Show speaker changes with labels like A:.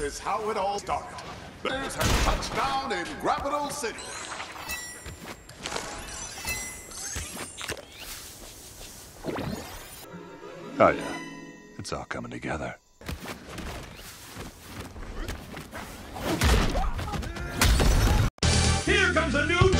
A: is how it all started. Bears have touched down in Grapital City.
B: Oh yeah, it's all coming together.
C: Here comes a new